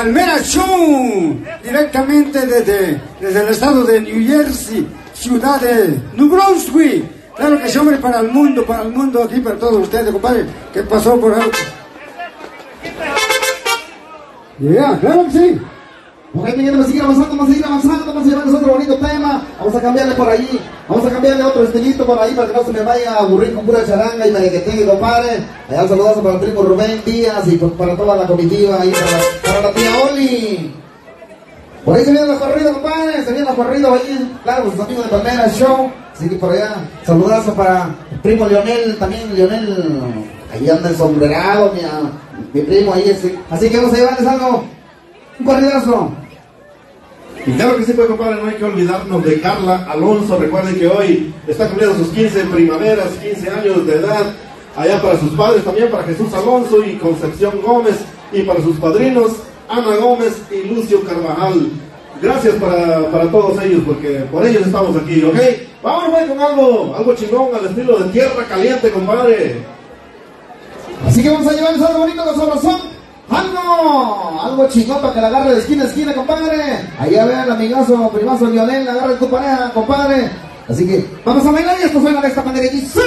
Palmera Show. Directamente desde, desde el estado de New Jersey, ciudad de New Brunswick. Claro que sí, hombre, para el mundo, para el mundo, aquí para todos ustedes, compadre, que pasó por ahí. Ya, claro que sí. Ok, mi gente, a seguir avanzando, vamos a seguir avanzando, vamos a llevarles otro bonito tema, vamos a cambiarle por ahí, vamos a cambiarle otro estilito por ahí para que no se me vaya a aburrir con pura charanga y merequetengue, compadre. Allá saludos para el primo Rubén Díaz y pues para toda la comitiva y para, para la tía Oli. Por ahí se viene la corrida, compadre, se viene la corrida ahí, claro, los amigos de Palmera Show, así que por allá, saludazo para el primo Leonel, también Leonel, ahí anda el sombrerado, mi, mi primo ahí, así, así que vamos a llevarles algo, un corridazo. Y claro que sí, pues, compadre, no hay que olvidarnos de Carla Alonso. Recuerden que hoy está cumpliendo sus 15 primaveras, 15 años de edad. Allá para sus padres, también para Jesús Alonso y Concepción Gómez. Y para sus padrinos, Ana Gómez y Lucio Carvajal. Gracias para, para todos ellos, porque por ellos estamos aquí, ¿ok? Vamos pues, con algo, algo chingón al estilo de tierra caliente, compadre. Así que vamos a llevarles algo bonito de sabrosón. Algo, algo chingón para que la agarre de esquina a esquina, compadre. Allá vean amigazo, primazo Lionel, agarre tu pareja, compadre. Así que vamos a bailar y esto suena de esta manera y dice...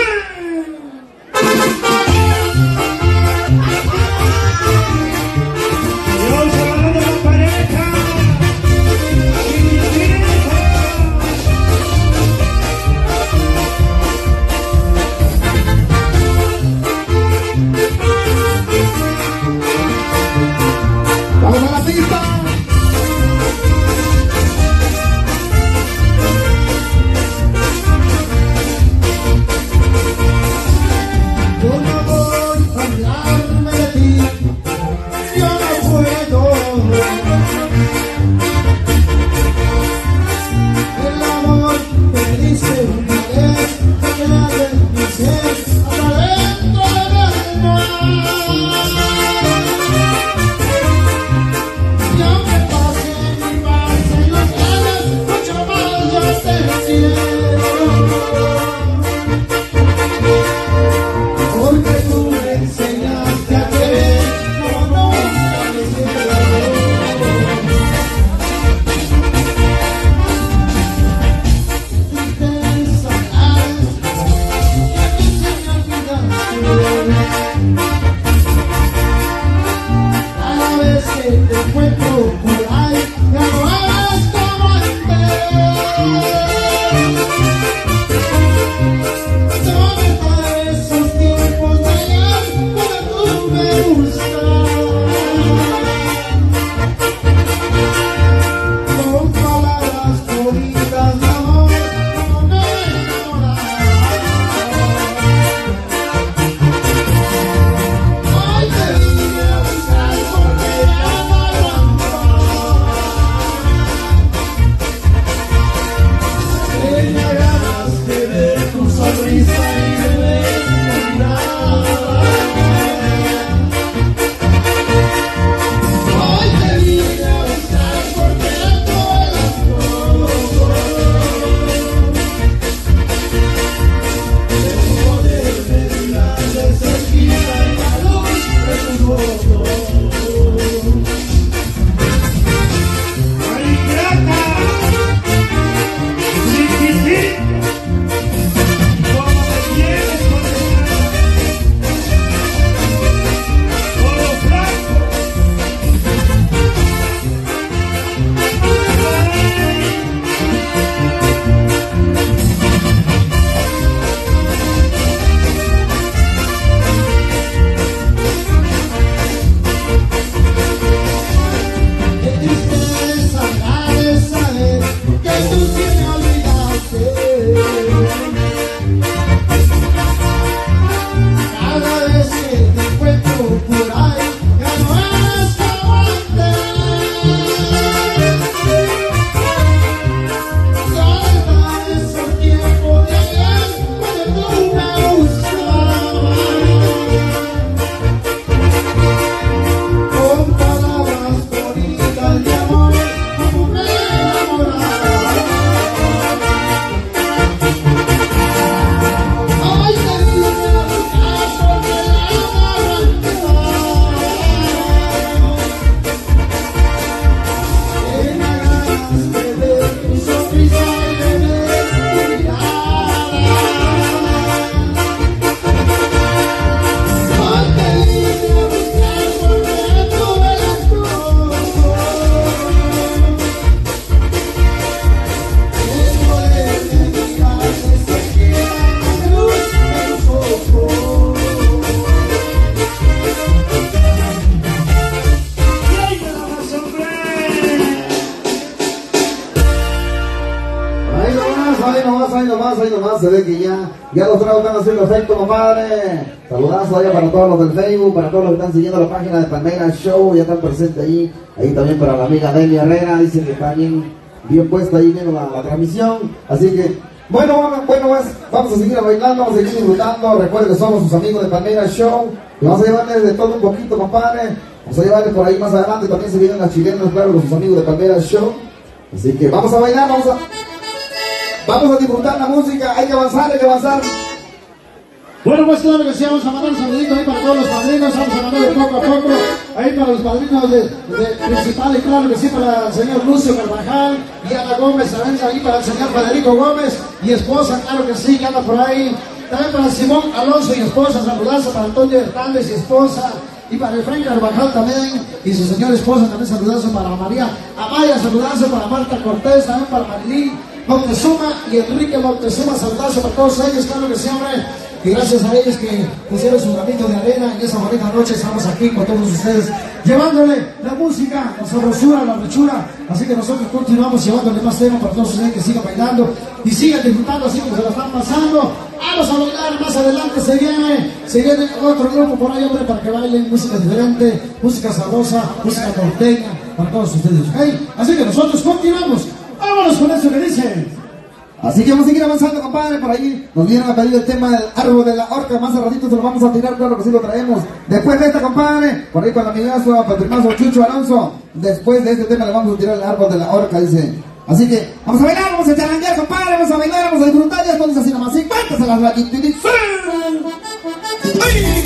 del Facebook, para todos los que están siguiendo la página de Palmeira Show, ya están presentes ahí. Ahí también para la amiga Delia Herrera, dice que está bien, bien puesta ahí viendo la, la transmisión. Así que, bueno, bueno, bueno, pues, vamos a seguir bailando, vamos a seguir disfrutando. Recuerden que somos sus amigos de Palmeira Show. Y vamos a llevarles de todo un poquito, compadre. Vamos a llevarles por ahí más adelante, también se vienen las chilenas, claro, con sus amigos de Palmeira Show. Así que vamos a bailar, vamos a... Vamos a disfrutar la música, hay que avanzar, hay que avanzar. Bueno, pues claro que sí, vamos a mandar un saludito ahí para todos los padrinos, vamos a mandarle poco a poco, ahí para los padrinos de, de principal y claro que sí para el señor Lucio Carvajal y Ana Gómez, también ahí para el señor Federico Gómez y esposa, claro que sí, que anda por ahí. También para Simón Alonso y esposa, saludazo para Antonio Hernández y esposa. Y para Efraín Carvajal también, y su señora esposa también saludazo para María Amaya, saludazo para Marta Cortés, también para Marilyn Montezuma y Enrique Montezuma, saludazo para todos ellos, claro que sí, hombre. Y gracias a ellos que pusieron su granito de arena en esa bonita noche, estamos aquí con todos ustedes, llevándole la música, la sabrosura, la rechura. Así que nosotros continuamos llevándole más tema para todos ustedes que sigan bailando y sigan disfrutando así como se la están pasando. Vamos a bailar más adelante, se viene, se viene otro grupo por ahí, hombre, para que bailen música diferente, música sabrosa, música norteña, para todos ustedes, ¿ok? Así que nosotros continuamos. Vámonos con eso que dicen. Así que vamos a seguir avanzando, compadre. Por ahí nos vienen a pedir el tema del árbol de la horca. Más a ratito se lo vamos a tirar, claro que sí lo traemos. Después de esta, compadre, por ahí con el amigazo, Patrimazo Chucho Alonso. Después de este tema le vamos a tirar el árbol de la horca, dice. Así que vamos a bailar, vamos a charanguear, compadre. Vamos a bailar, vamos a disfrutar. Y entonces así nomás. Y cuéntase las ¡Uy!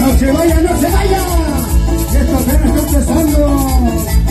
No se vaya, no se vaya. Esto apenas está empezando.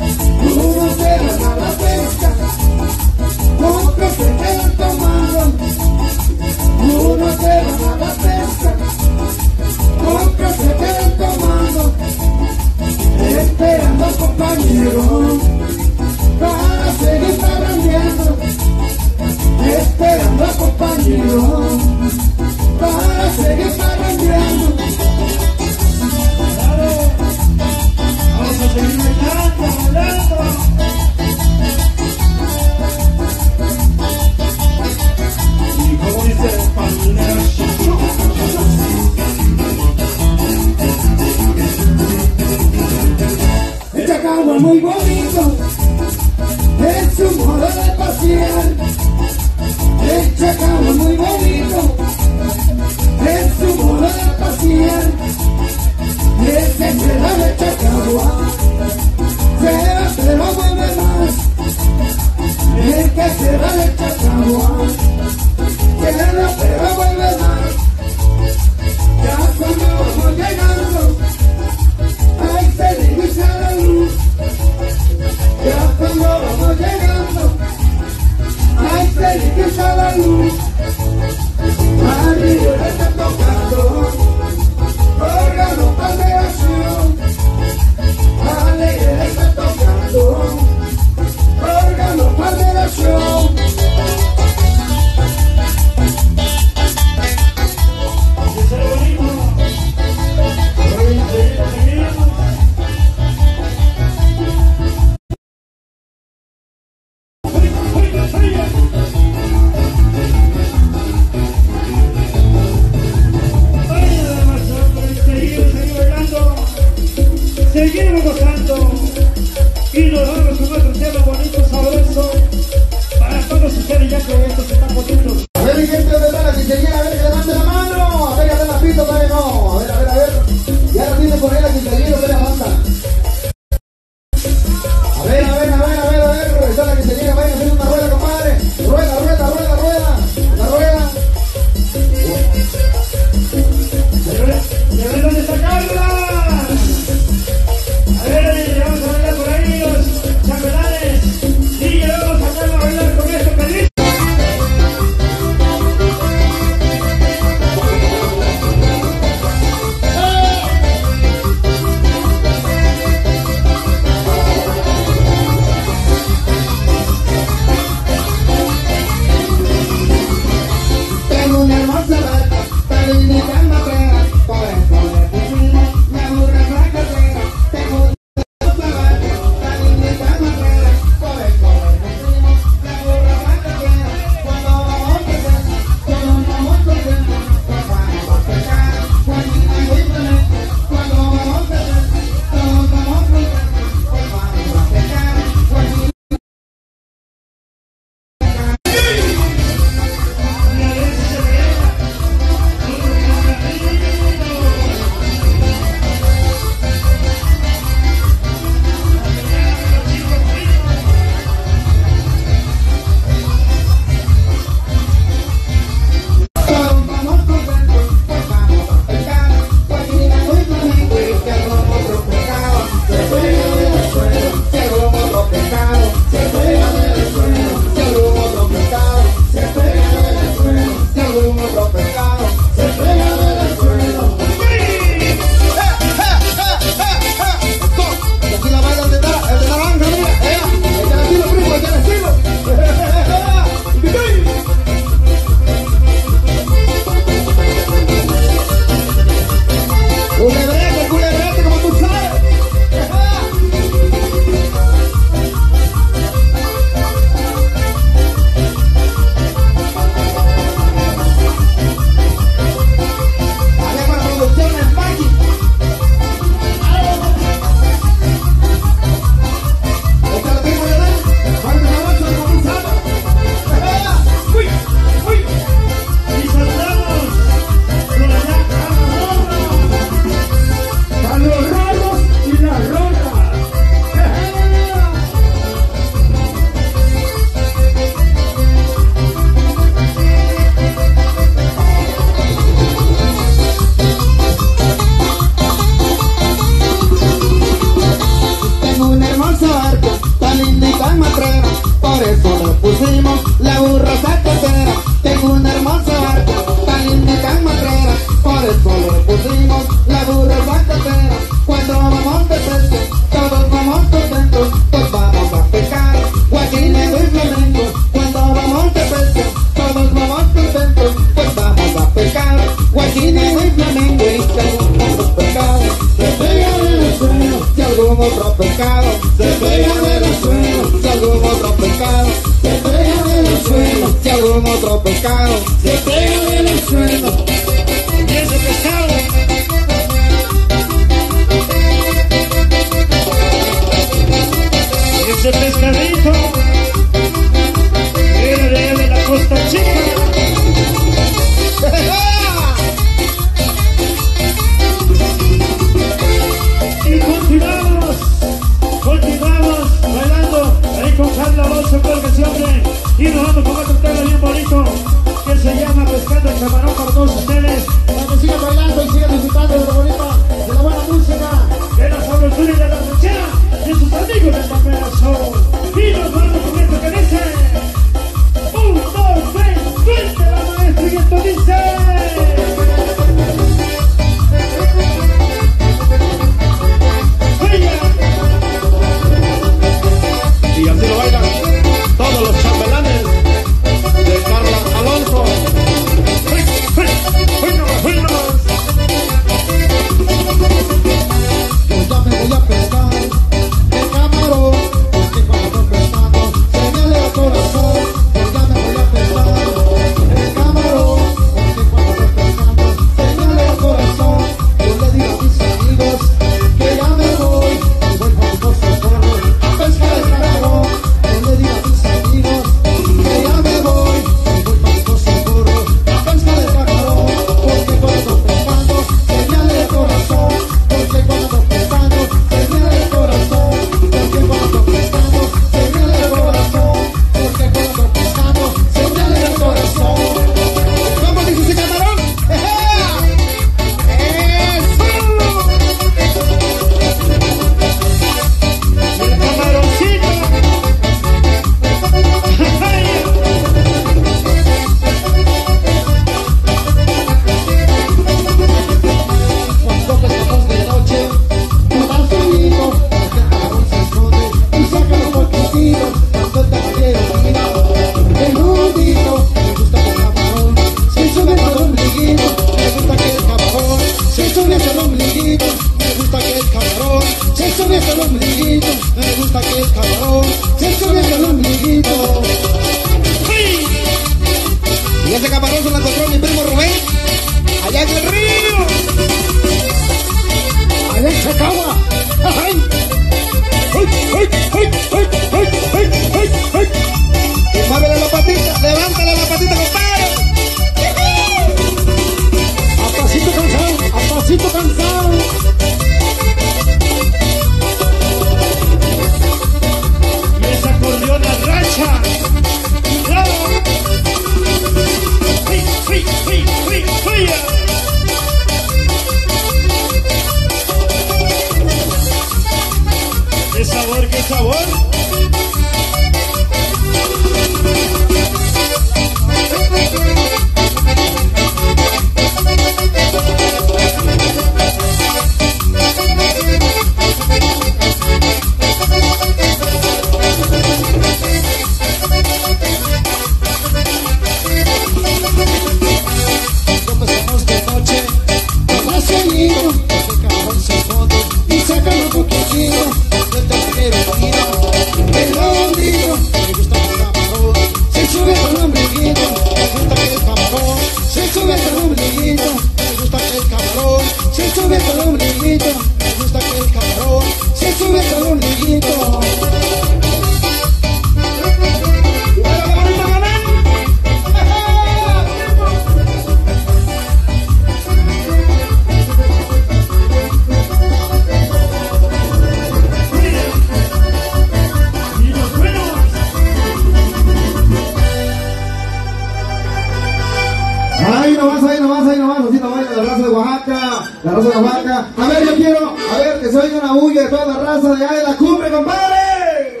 la raza de Oaxaca, la raza de Oaxaca. A ver, yo quiero, a ver, que se oiga la bulla de toda la raza de allá de la cumbre, compadre.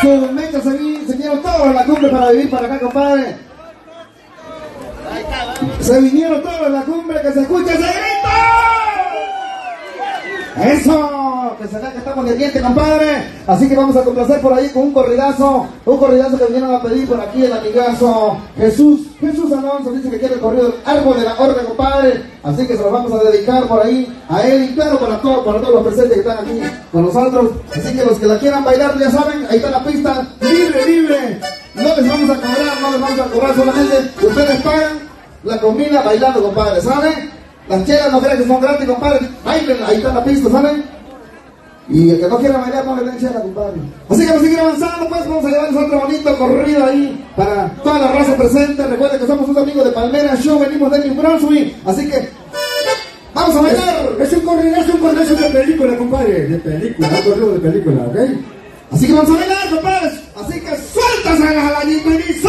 Sus mechas se, se todos a la cumbre para vivir para acá, compadre. Se vinieron todos a la cumbre, que se escuche ese eso, que se vea que estamos de diente, compadre. Así que vamos a complacer por ahí con un corridazo. Un corridazo que vinieron a pedir por aquí el amigazo Jesús. Jesús Alonso dice que quiere el corrido del árbol de la orden, compadre. Así que se los vamos a dedicar por ahí a él y claro para, todo, para todos los presentes que están aquí con nosotros. Así que los que la quieran bailar, ya saben, ahí está la pista libre, libre. No les vamos a cobrar, no les vamos a cobrar solamente. Ustedes pagan la comida bailando, compadre, ¿saben? Las chelas no crean que son gratis, compadre. Bailen, ahí está la pista, ¿saben? Y el que no quiera bailar, no le den chela, compadre. Así que vamos a seguir avanzando, pues vamos a llevarles otro bonito corrido ahí para toda la raza presente. Recuerden que somos unos amigos de Palmera Show, venimos de New Brunswick. Así que vamos a bailar. Es un corridazo, un corridazo de película, compadre. De película, un corrido de película, ¿ok? Así que vamos a bailar, compadres. Así que sueltas a la jalallito y dice.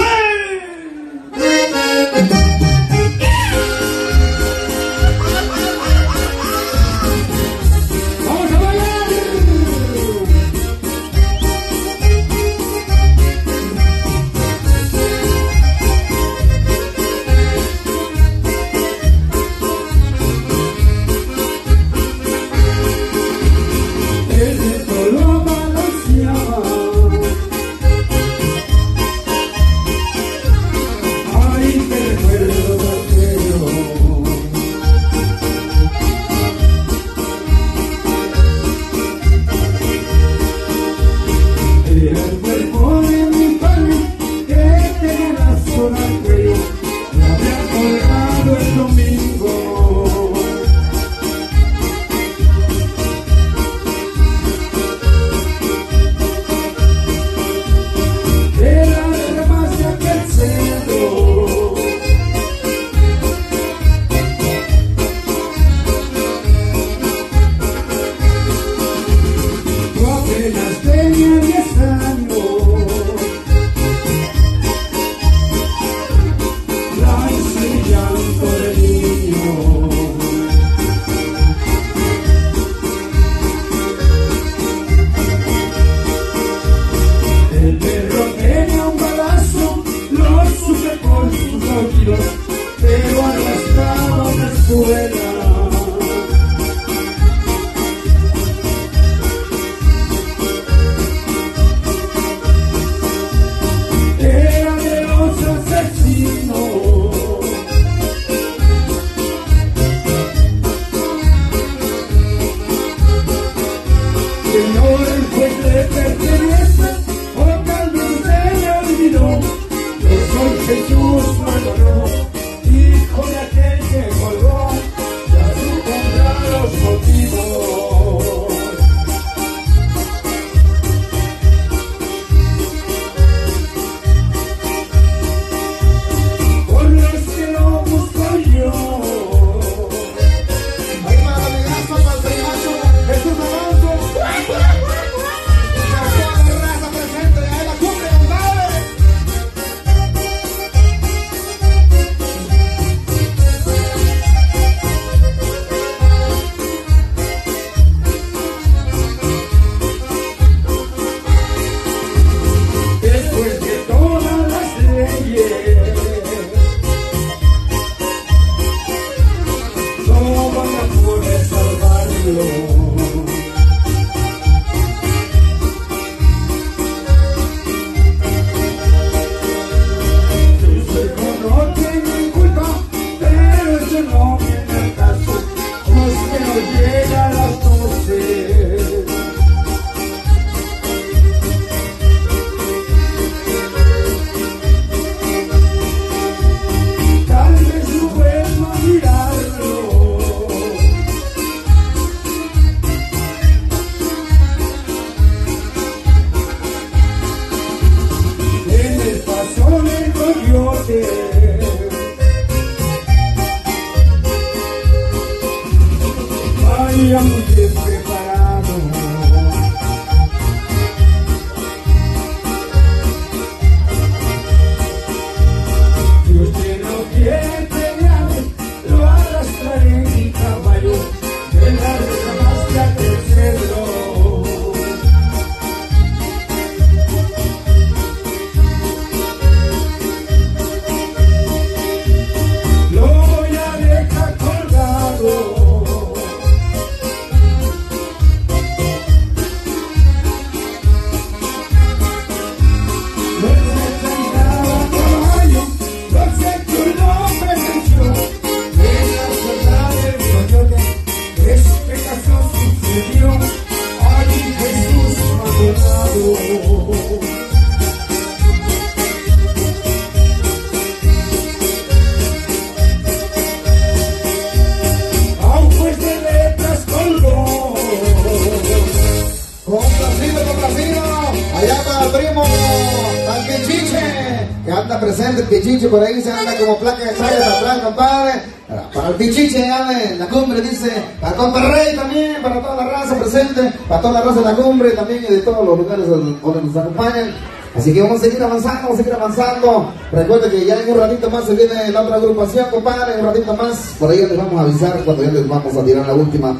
La cumbre también y de todos los lugares donde nos acompañan. Así que vamos a seguir avanzando, vamos a seguir avanzando. Recuerden que ya en un ratito más se viene la otra agrupación, compadre, en un ratito más. Por ahí les vamos a avisar cuando ya les vamos a tirar la última,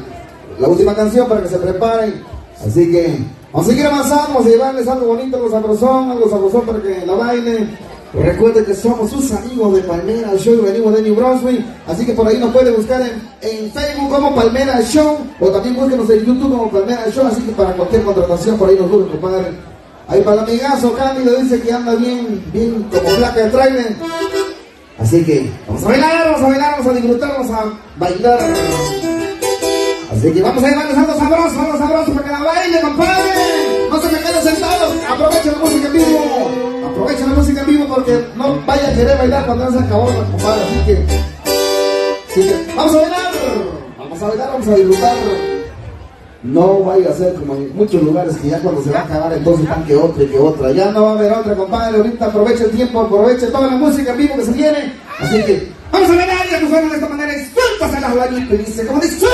la última canción para que se preparen. Así que vamos a seguir avanzando, vamos a llevarles algo bonito, algo sabrosón, algo sabrosón para que la bailen. Recuerden que somos sus amigos de Palmera Show y venimos de New Brunswick. Así que por ahí nos pueden buscar en, en Facebook como Palmera Show o también búsquenos en YouTube como Palmera Show. Así que para cualquier contratación por ahí nos busquen, compadre. Ahí para el amigazo Cándido dice que anda bien, bien como placa de trailer. Así que vamos a bailar, vamos a bailar, vamos a disfrutar, vamos a bailar. Así que vamos a llevarles algo sabroso, algo sabroso para que la baile, compadre. No se me queden sentados, aprovechen la música en vivo. Aprovechen no vaya a querer bailar cuando ya se acabó, compadre. Así que, así que vamos a bailar, vamos a bailar, vamos a disfrutar. No vaya a ser como en muchos lugares que ya cuando se va a acabar entonces están que otra y que otra. Ya no va a haber otra, compadre. Ahorita aproveche el tiempo, aproveche toda la música en vivo que se viene. Así que vamos a bailar y a de esta manera. Suéltase las blanquitas y dice, como dice.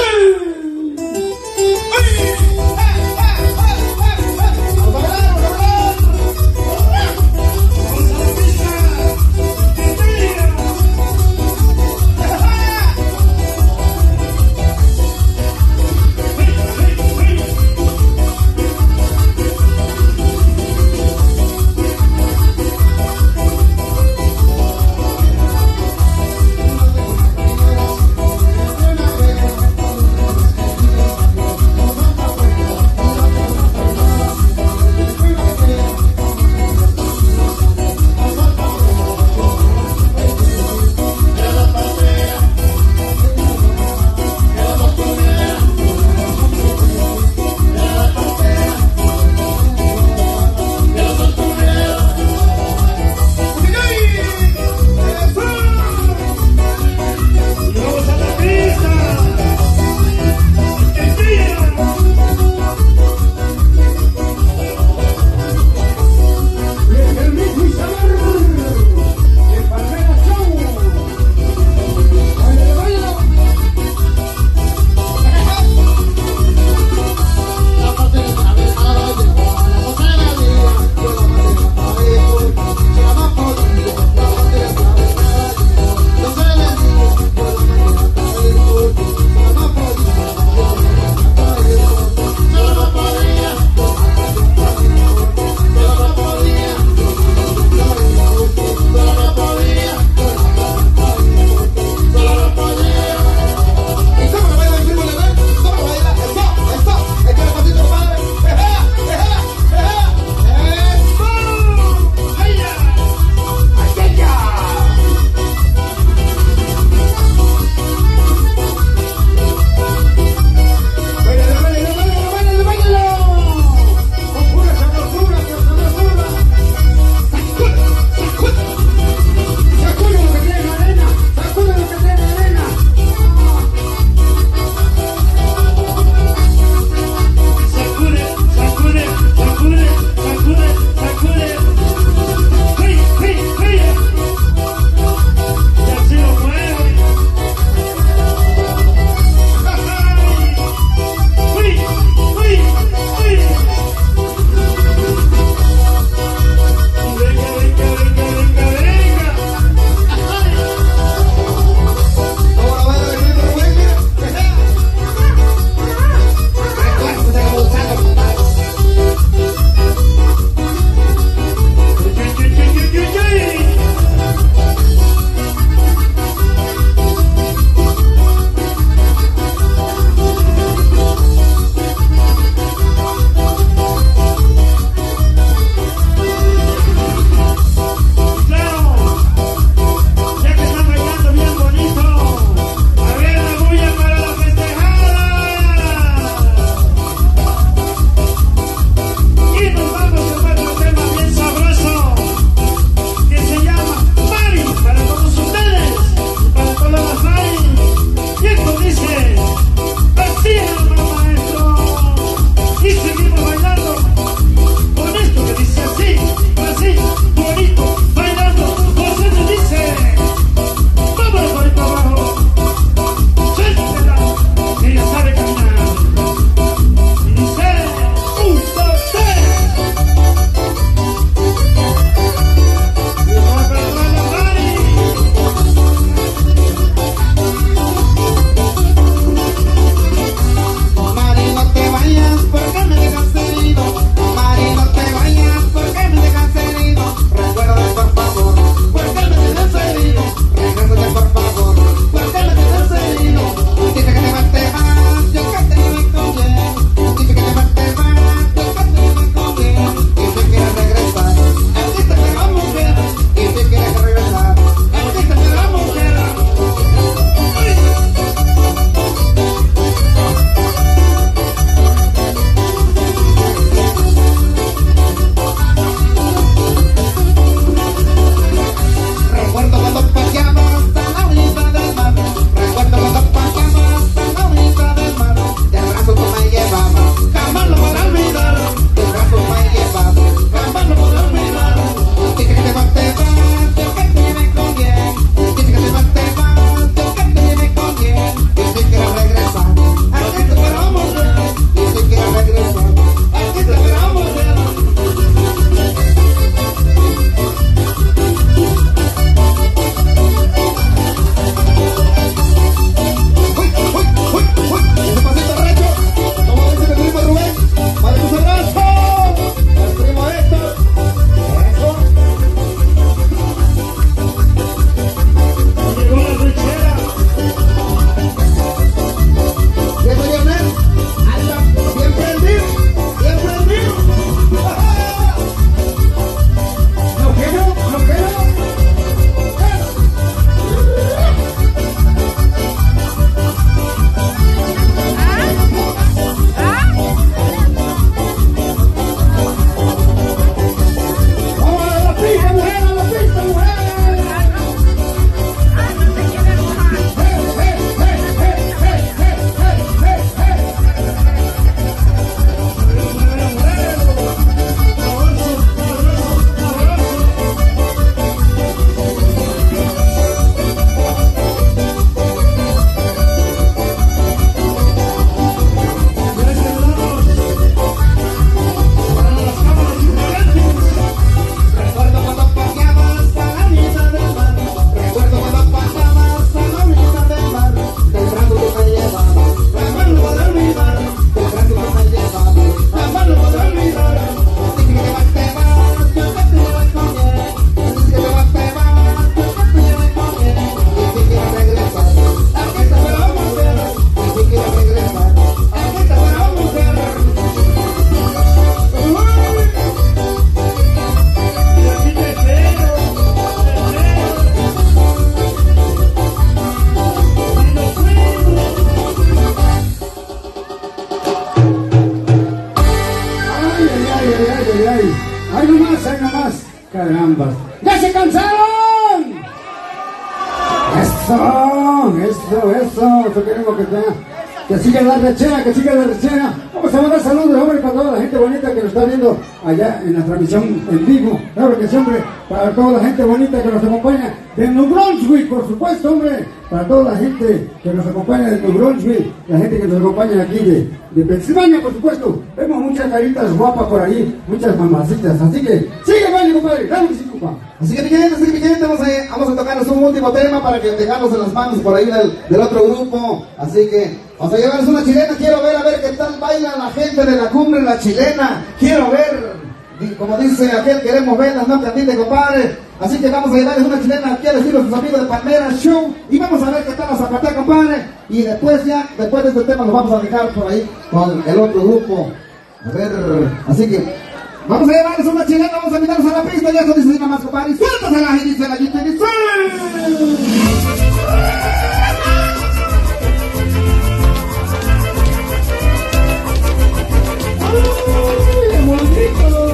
Rechera, que siga la rechera. Vamos a mandar saludos, hombre, para toda la gente bonita que nos está viendo allá en la transmisión en vivo. Claro que sí, hombre, para toda la gente bonita que nos acompaña de New Brunswick, por supuesto, hombre. Para toda la gente que nos acompaña de New Brunswick, la gente que nos acompaña aquí de, de Pensilvania, por supuesto. Vemos muchas caritas guapas por ahí, muchas mamacitas. Así que, sigue, baile, compadre. Claro que sí, compadre. Así que mi gente, así que mi gente, vamos a, vamos a tocarnos un último tema para que dejamos en las manos por ahí del, del otro grupo. Así que vamos a llevarles una chilena. Quiero ver a ver qué tal baila la gente de la cumbre la chilena. Quiero ver, como dice aquel, queremos verlas, no cantite, compadre. Así que vamos a llevarles una chilena aquí a decirle a sus amigos de Palmera Show. Y vamos a ver qué tal la zapatea, compadre. Y después ya, después de este tema, nos vamos a dejar por ahí con el otro grupo. A ver, así que vamos a llevarles una chilena, vamos a invitarlos a la pista. Y eso dice así nomás, compadre. Y suéltasela y dice la gente, dice. Y